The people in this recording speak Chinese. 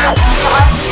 That's.